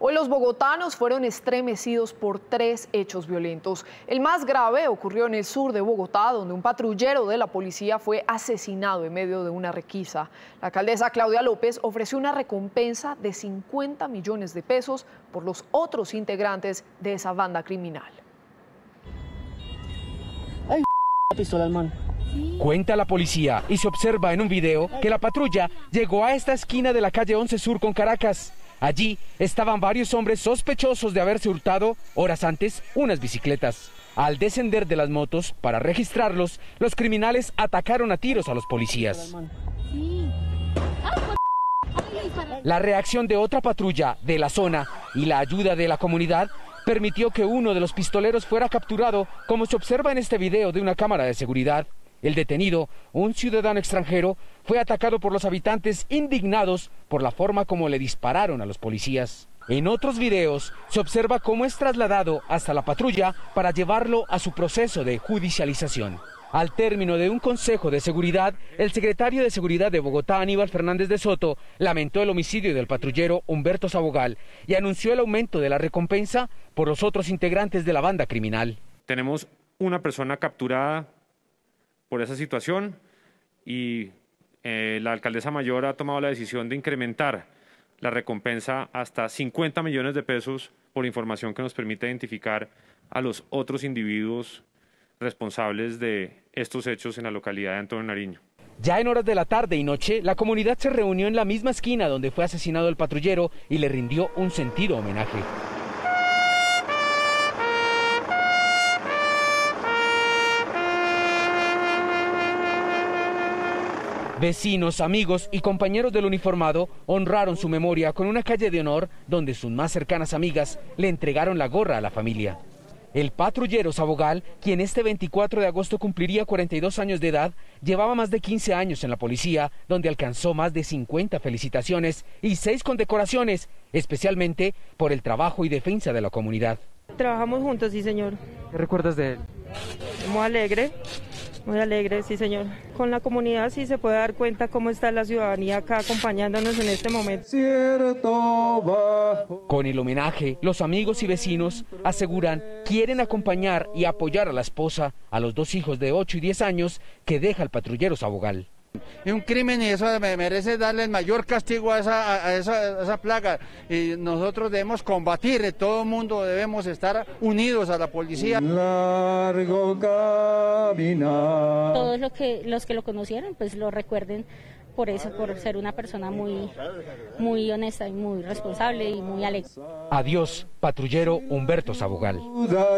Hoy los bogotanos fueron estremecidos por tres hechos violentos. El más grave ocurrió en el sur de Bogotá, donde un patrullero de la policía fue asesinado en medio de una requisa. La alcaldesa Claudia López ofreció una recompensa de 50 millones de pesos por los otros integrantes de esa banda criminal. Ay, pistola al man. Cuenta la policía y se observa en un video que la patrulla llegó a esta esquina de la calle 11 Sur con Caracas. Allí estaban varios hombres sospechosos de haberse hurtado horas antes unas bicicletas. Al descender de las motos para registrarlos, los criminales atacaron a tiros a los policías. La reacción de otra patrulla de la zona y la ayuda de la comunidad permitió que uno de los pistoleros fuera capturado, como se observa en este video de una cámara de seguridad. El detenido, un ciudadano extranjero, fue atacado por los habitantes indignados por la forma como le dispararon a los policías. En otros videos se observa cómo es trasladado hasta la patrulla para llevarlo a su proceso de judicialización. Al término de un consejo de seguridad, el secretario de Seguridad de Bogotá, Aníbal Fernández de Soto, lamentó el homicidio del patrullero Humberto Sabogal y anunció el aumento de la recompensa por los otros integrantes de la banda criminal. Tenemos una persona capturada por esa situación y eh, la alcaldesa mayor ha tomado la decisión de incrementar la recompensa hasta 50 millones de pesos por información que nos permite identificar a los otros individuos responsables de estos hechos en la localidad de Antonio Nariño. Ya en horas de la tarde y noche, la comunidad se reunió en la misma esquina donde fue asesinado el patrullero y le rindió un sentido homenaje. Vecinos, amigos y compañeros del uniformado honraron su memoria con una calle de honor donde sus más cercanas amigas le entregaron la gorra a la familia. El patrullero Sabogal, quien este 24 de agosto cumpliría 42 años de edad, llevaba más de 15 años en la policía, donde alcanzó más de 50 felicitaciones y 6 condecoraciones, especialmente por el trabajo y defensa de la comunidad. Trabajamos juntos, sí, señor. ¿Qué recuerdas de él? Muy alegre, muy alegre, sí, señor. Con la comunidad sí se puede dar cuenta cómo está la ciudadanía acá acompañándonos en este momento. Con el homenaje, los amigos y vecinos aseguran quieren acompañar y apoyar a la esposa, a los dos hijos de 8 y 10 años que deja el patrullero Sabogal. Es un crimen y eso merece darle el mayor castigo a esa, esa, plaga. Y nosotros debemos combatir, todo el mundo debemos estar unidos a la policía. Largo caminar. Todos los que, los que lo conocieron, pues lo recuerden por eso, por ser una persona muy, muy honesta y muy responsable y muy alegre. Adiós, patrullero Humberto Sabogal.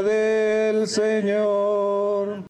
del Señor.